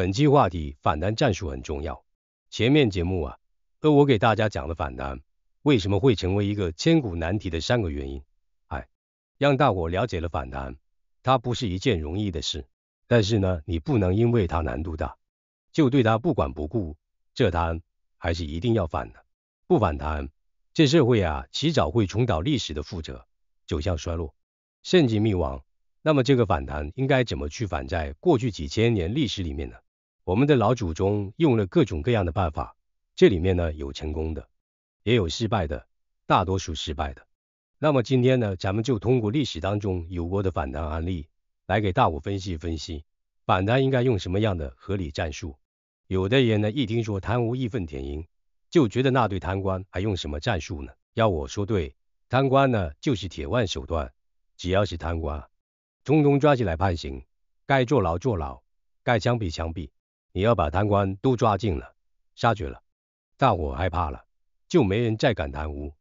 本期话题反弹战术很重要。前面节目啊，而我给大家讲了反弹为什么会成为一个千古难题的三个原因，哎，让大伙了解了反弹，它不是一件容易的事。但是呢，你不能因为它难度大，就对它不管不顾，这摊还是一定要反的。不反弹，这社会啊，迟早会重蹈历史的覆辙，走向衰落，甚至灭亡。那么这个反弹应该怎么去反？在过去几千年历史里面呢，我们的老祖宗用了各种各样的办法，这里面呢有成功的，也有失败的，大多数失败的。那么今天呢，咱们就通过历史当中有过的反弹案例，来给大伙分析分析，反弹应该用什么样的合理战术。有的人呢一听说贪污义愤填膺，就觉得那对贪官还用什么战术呢？要我说对，贪官呢就是铁腕手段，只要是贪官。通通抓起来判刑，该坐牢坐牢，该枪毙枪毙。你要把贪官都抓进了，杀绝了，大伙害怕了，就没人再敢贪污。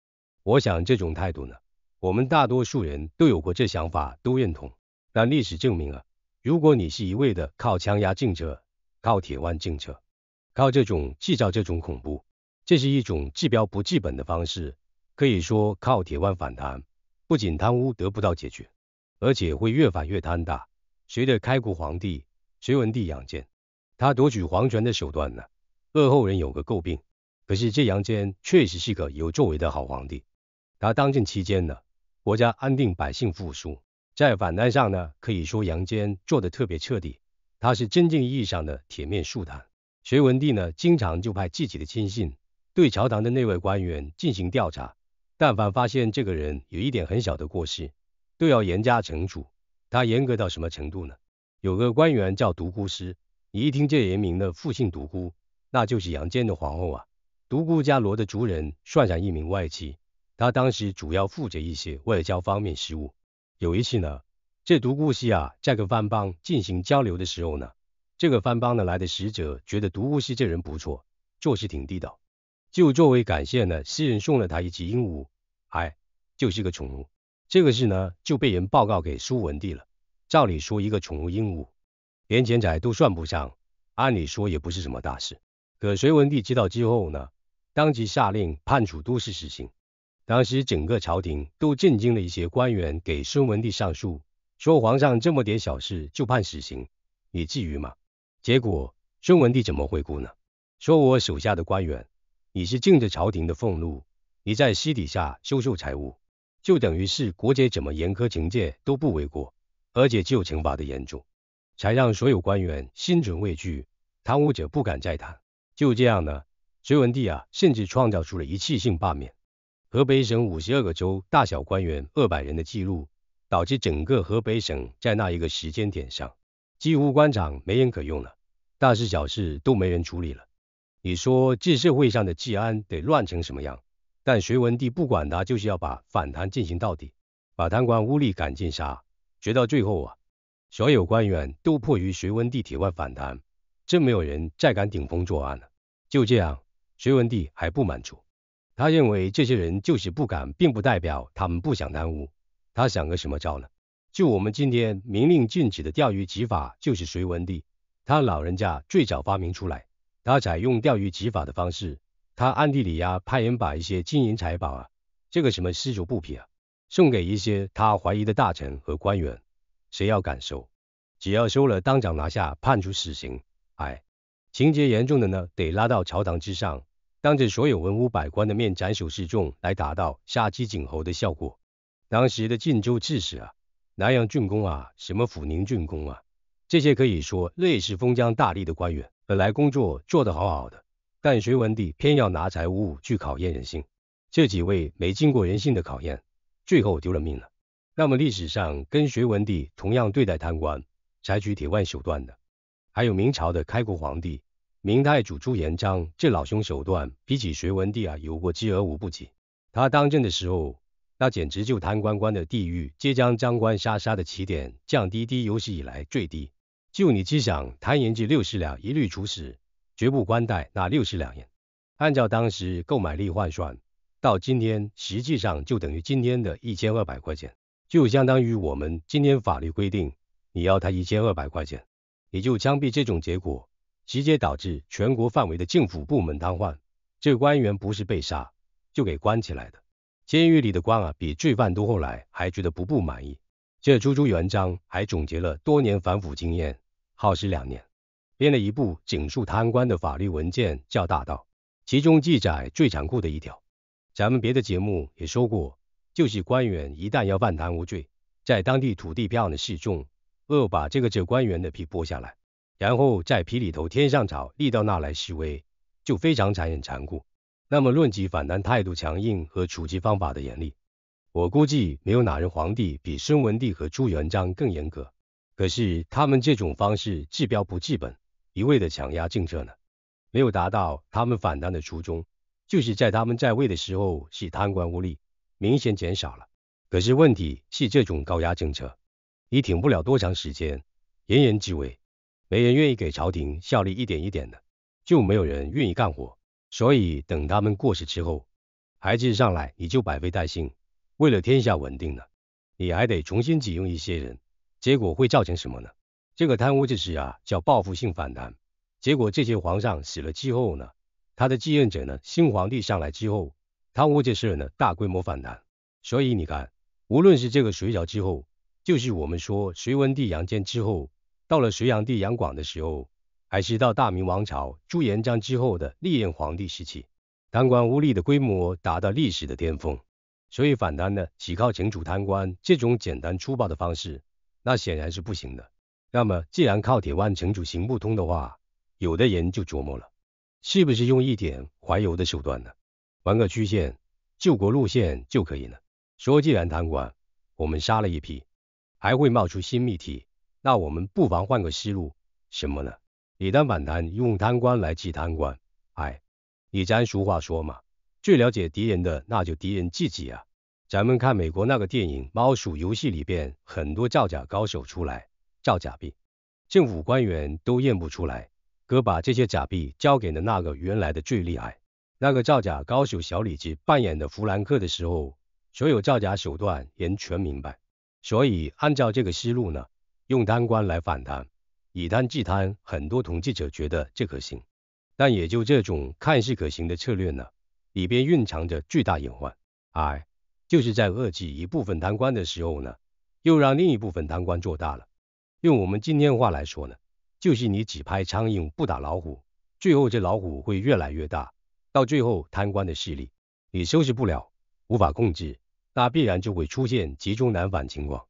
我想这种态度呢，我们大多数人都有过这想法，都认同。但历史证明啊，如果你是一味的靠枪压政策，靠铁腕政策，靠这种制造这种恐怖，这是一种治标不治本的方式。可以说靠铁腕反弹，不仅贪污得不到解决。而且会越反越贪大。随着开国皇帝隋文帝杨坚，他夺取皇权的手段呢，恶后人有个诟病。可是这杨坚确实是个有作为的好皇帝。他当政期间呢，国家安定，百姓富庶。在反贪上呢，可以说杨坚做的特别彻底。他是真正意义上的铁面树谈。隋文帝呢，经常就派自己的亲信对朝堂的内外官员进行调查，但凡发现这个人有一点很小的过失。都要严加惩处，他严格到什么程度呢？有个官员叫独孤师，你一听这人名呢，父姓独孤，那就是杨坚的皇后啊。独孤家罗的族人算上一名外戚，他当时主要负责一些外交方面事务。有一次呢，这独孤氏啊，在跟番邦进行交流的时候呢，这个番邦呢来的使者觉得独孤氏这人不错，做事挺地道，就作为感谢呢，诗人送了他一只鹦鹉，哎，就是个宠物。这个事呢就被人报告给苏文帝了。照理说，一个宠物鹦鹉，连钱财都算不上，按理说也不是什么大事。可隋文帝知道之后呢，当即下令判处都市死刑。当时整个朝廷都震惊了，一些官员给孙文帝上书，说皇上这么点小事就判死刑，你至于吗？结果孙文帝怎么回顾呢？说我手下的官员，你是敬着朝廷的俸禄，你在私底下收受财物。就等于是国家怎么严苛惩戒都不为过，而且就惩罚的严重，才让所有官员心存畏惧，贪污者不敢再贪。就这样呢，隋文帝啊，甚至创造出了一次性罢免河北省五十二个州大小官员二百人的记录，导致整个河北省在那一个时间点上，几乎官场没人可用了，大事小事都没人处理了。你说这社会上的治安得乱成什么样？但隋文帝不管他，就是要把反弹进行到底，把贪官污吏赶尽杀绝。到最后啊，所有官员都迫于隋文帝铁腕反弹，真没有人再敢顶风作案了。就这样，隋文帝还不满足，他认为这些人就是不敢，并不代表他们不想贪污。他想个什么招呢？就我们今天明令禁止的钓鱼执法，就是隋文帝他老人家最早发明出来。他采用钓鱼执法的方式。他暗地里呀，派人把一些金银财宝啊，这个什么丝绸布匹啊，送给一些他怀疑的大臣和官员。谁要敢收，只要收了，当场拿下，判处死刑。哎，情节严重的呢，得拉到朝堂之上，当着所有文武百官的面斩首示众，来达到杀鸡儆猴的效果。当时的晋州刺史啊，南阳郡公啊，什么抚宁郡公啊，这些可以说类似封疆大吏的官员，本来工作做得好好的。但隋文帝偏要拿财物去考验人性，这几位没经过人性的考验，最后丢了命了。那么历史上跟隋文帝同样对待贪官、采取铁腕手段的，还有明朝的开国皇帝明太祖朱元璋，这老兄手段比起隋文帝啊有过之而无不及。他当政的时候，那简直就贪官官的地狱，皆将张官杀杀的起点降低低有史以来最低。就你只想贪银至六十两，一律处死。绝不官待那六十两银，按照当时购买力换算，到今天实际上就等于今天的一千二百块钱，就相当于我们今天法律规定你要他一千二百块钱，也就枪毙这种结果，直接导致全国范围的政府部门瘫痪。这官员不是被杀，就给关起来的。监狱里的官啊，比罪犯多。后来还觉得不不满意，这朱朱元璋还总结了多年反腐经验，耗时两年，编了一部警肃贪官的法律文件，叫《大道》，其中记载最残酷的一条。咱们别的节目也说过，就是官员一旦要犯贪污罪，在当地土地漂亮的示众，恶把这个这官员的皮剥下来，然后在皮里头添上草，立到那来示威。就非常残忍残酷。那么论及反弹态度强硬和处置方法的严厉，我估计没有哪任皇帝比孙文帝和朱元璋更严格。可是他们这种方式治标不治本，一味的强压政策呢，没有达到他们反弹的初衷，就是在他们在位的时候是贪官污吏明显减少了。可是问题是这种高压政策，你挺不了多长时间，人人自危，没人愿意给朝廷效力一点一点的。就没有人愿意干活，所以等他们过世之后，孩子上来你就百废待兴。为了天下稳定呢，你还得重新启用一些人，结果会造成什么呢？这个贪污之事啊，叫报复性反弹。结果这些皇上死了之后呢，他的继任者呢，新皇帝上来之后，贪污这事呢，大规模反弹。所以你看，无论是这个隋朝之后，就是我们说隋文帝杨坚之后，到了隋炀帝杨广的时候。还是到大明王朝朱元璋之后的历任皇帝时期，贪官污吏的规模达到历史的巅峰。所以反弹呢只靠惩处贪官这种简单粗暴的方式，那显然是不行的。那么既然靠铁腕惩处行不通的话，有的人就琢磨了，是不是用一点怀柔的手段呢？玩个曲线救国路线就可以了。说既然贪官我们杀了一批，还会冒出新秘题，那我们不妨换个思路，什么呢？你当反弹，用贪官来治贪官，哎，你咱俗话说嘛，最了解敌人的那就敌人自己啊。咱们看美国那个电影《猫鼠游戏》里边，很多造假高手出来造假币，政府官员都验不出来，可把这些假币交给了那个原来的最厉害那个造假高手小李子扮演的弗兰克的时候，所有造假手段人全明白。所以按照这个思路呢，用贪官来反贪。以贪治贪，很多统计者觉得这可行，但也就这种看似可行的策略呢，里边蕴藏着巨大隐患。哎，就是在遏制一部分贪官的时候呢，又让另一部分贪官做大了。用我们今天话来说呢，就是你只拍苍蝇不打老虎，最后这老虎会越来越大，到最后贪官的势力你收拾不了，无法控制，那必然就会出现集中难返情况。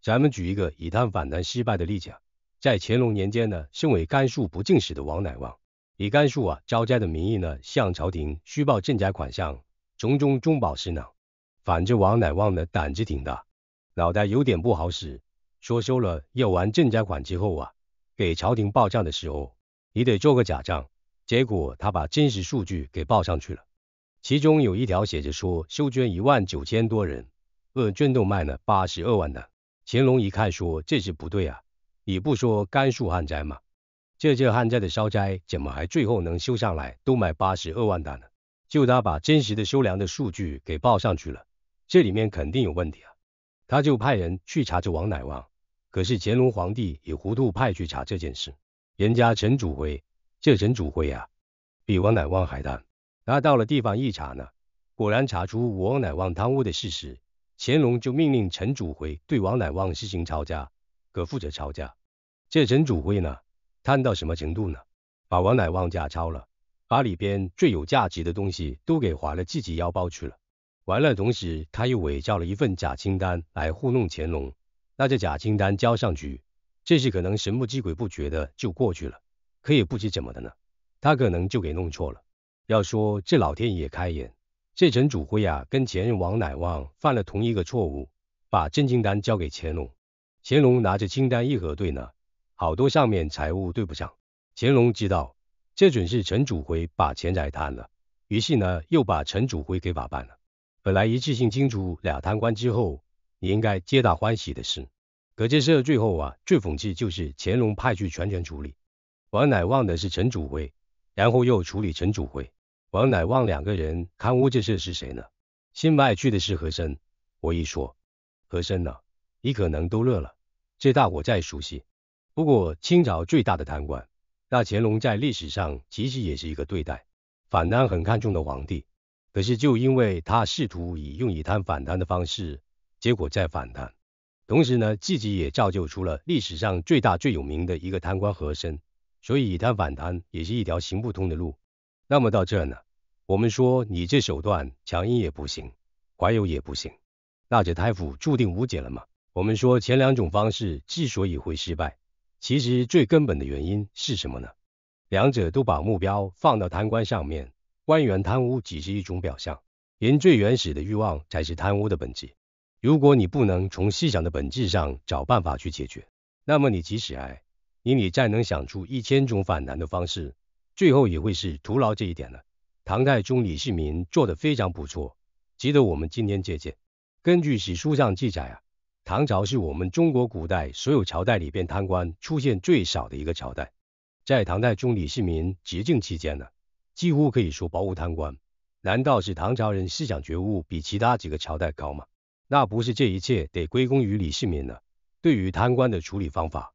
咱们举一个以贪反贪失败的例子。在乾隆年间呢，身为甘肃不进使的王乃旺，以甘肃啊招灾的名义呢，向朝廷虚报赈灾款项，从中中饱私囊。反正王乃旺呢胆子挺大，脑袋有点不好使，说收了要完赈灾款之后啊，给朝廷报账的时候，你得做个假账。结果他把真实数据给报上去了，其中有一条写着说收捐一万九千多人，呃捐动脉呢八十二万的。乾隆一看说这是不对啊。你不说甘肃旱灾吗？这这旱灾的烧灾怎么还最后能修上来都卖八十二万担呢？就他把真实的修粮的数据给报上去了，这里面肯定有问题啊！他就派人去查这王乃旺，可是乾隆皇帝也糊涂派去查这件事。人家陈祖辉，这陈祖辉啊，比王乃旺还贪。他到了地方一查呢，果然查出王乃旺贪污的事实。乾隆就命令陈祖辉对王乃旺实行抄家。可负责抄家，这陈祖辉呢，贪到什么程度呢？把王乃旺假抄了，把里边最有价值的东西都给划了自己腰包去了。完了，同时他又伪造了一份假清单来糊弄乾隆。那这假清单交上去，这事可能神不知鬼不觉的就过去了。可也不知怎么的呢，他可能就给弄错了。要说这老天爷开眼，这陈祖辉啊，跟前任王乃旺犯了同一个错误，把真清单交给乾隆。乾隆拿着清单一核对呢，好多上面财物对不上。乾隆知道这准是陈祖辉把钱财贪了，于是呢又把陈祖辉给法办了。本来一次性清除俩贪官之后，你应该皆大欢喜的事，可这事最后啊最讽刺就是乾隆派去全权处理，王乃旺的是陈祖辉，然后又处理陈祖辉、王乃旺两个人贪污这事是谁呢？新派去的是和珅。我一说和珅呢？你可能都乐了，这大伙再熟悉。不过清朝最大的贪官，那乾隆在历史上其实也是一个对待反贪很看重的皇帝，可是就因为他试图以用以贪反贪的方式，结果再反贪，同时呢，自己也造就出了历史上最大最有名的一个贪官和珅，所以以贪反贪也是一条行不通的路。那么到这呢，我们说你这手段强硬也不行，怀柔也不行，那这太府注定无解了吗？我们说前两种方式之所以会失败。其实最根本的原因是什么呢？两者都把目标放到贪官上面，官员贪污只是一种表象，人最原始的欲望才是贪污的本质。如果你不能从思想的本质上找办法去解决，那么你即使爱你你再能想出一千种反弹的方式，最后也会是徒劳这一点了。唐太宗李世民做的非常不错，值得我们今天借鉴。根据史书上记载啊。唐朝是我们中国古代所有朝代里边贪官出现最少的一个朝代，在唐太宗李世民执政期间呢，几乎可以说毫无贪官。难道是唐朝人思想觉悟比其他几个朝代高吗？那不是这一切得归功于李世民呢？对于贪官的处理方法，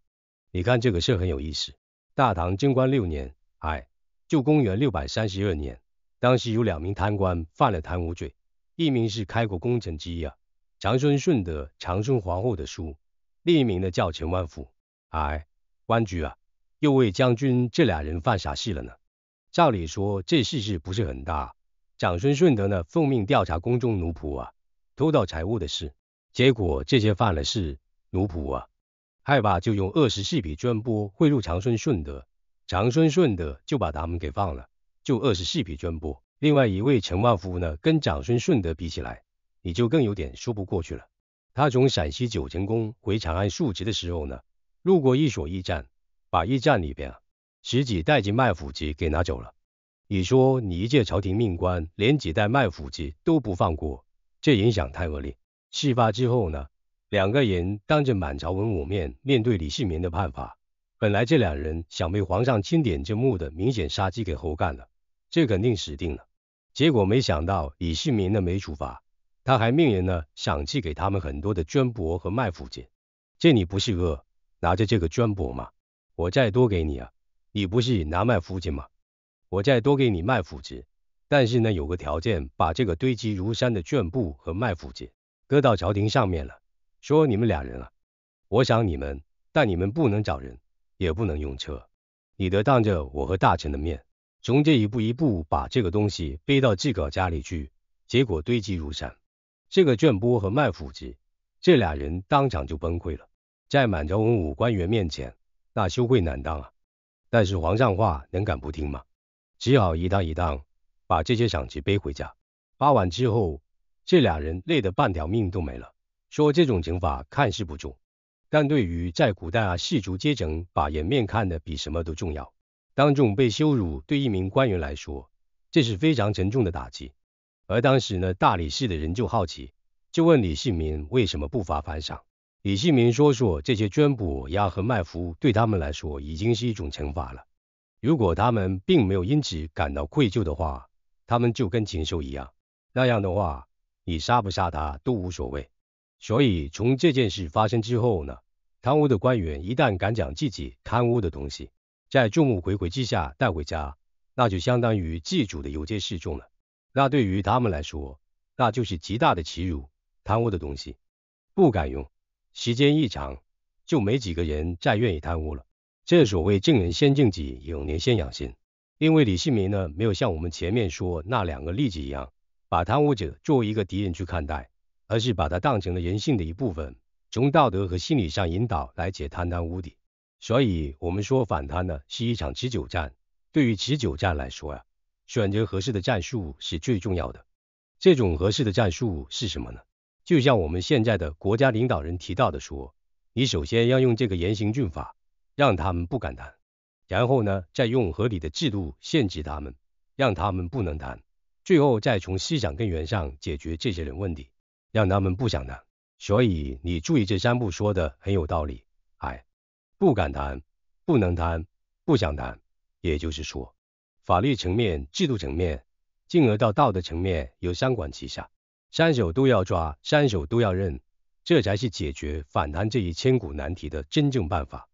你看这个事很有意思。大唐贞观六年，哎，就公元六百三十二年，当时有两名贪官犯了贪污罪，一名是开国功臣之一啊。长孙顺德、长孙皇后的叔，另一名呢叫陈万福。哎，官居啊，右卫将军这俩人犯啥事了呢？照理说这事是不是很大？长孙顺德呢奉命调查宫中奴仆啊偷盗财物的事，结果这些犯了事奴仆啊害怕，就用二十四匹绢帛贿赂长孙顺德，长孙顺德就把他们给放了，就二十四匹绢帛。另外一位陈万福呢，跟长孙顺德比起来。你就更有点说不过去了。他从陕西九成宫回长安述职的时候呢，路过一所驿站，把驿站里边啊十几袋进卖府籍给拿走了。你说你一介朝廷命官，连几袋卖府籍都不放过，这影响太恶劣。事发之后呢，两个人当着满朝文武面面对李世民的判罚。本来这两人想被皇上钦点这墓的明显杀机给猴干了，这肯定死定了。结果没想到李世民呢没处罚。他还命人呢，赏赐给他们很多的绢帛和麦麸子。这你不是饿，拿着这个绢帛吗？我再多给你啊，你不是拿麦麸子吗？我再多给你麦麸子，但是呢有个条件，把这个堆积如山的绢布和麦麸子搁到朝廷上面了。说你们俩人啊，我想你们，但你们不能找人，也不能用车，你得当着我和大臣的面，从这一步一步把这个东西背到自个家里去，结果堆积如山。这个卷波和麦府子，这俩人当场就崩溃了，在满朝文武官员面前，那羞愧难当啊！但是皇上话能敢不听吗？只好一趟一趟把这些赏赐背回家。发完之后，这俩人累得半条命都没了。说这种惩罚看似不重，但对于在古代啊士族阶层把颜面看得比什么都重要，当众被羞辱，对一名官员来说，这是非常沉重的打击。而当时呢，大理寺的人就好奇，就问李世民为什么不发反赏。李世民说说这些绢帛呀和麦麸对他们来说已经是一种惩罚了。如果他们并没有因此感到愧疚的话，他们就跟禽兽一样。那样的话，你杀不杀他都无所谓。所以从这件事发生之后呢，贪污的官员一旦敢将自己贪污的东西在众目睽睽之下带回家，那就相当于祭祖的游街示众了。那对于他们来说，那就是极大的耻辱。贪污的东西不敢用，时间一长，就没几个人再愿意贪污了。这所谓正人先正己，永年先养心。因为李世民呢，没有像我们前面说那两个例子一样，把贪污者作为一个敌人去看待，而是把它当成了人性的一部分，从道德和心理上引导来解贪贪污的。所以，我们说反贪呢，是一场持久战。对于持久战来说呀。选择合适的战术是最重要的。这种合适的战术是什么呢？就像我们现在的国家领导人提到的说，你首先要用这个严刑峻法，让他们不敢谈，然后呢，再用合理的制度限制他们，让他们不能谈，最后再从思想根源上解决这些人问题，让他们不想谈。所以你注意这三步说的很有道理。哎，不敢谈，不能谈，不想谈，也就是说。法律层面、制度层面，进而到道德层面，有三管齐下，三手都要抓，三手都要认，这才是解决反弹这一千古难题的真正办法。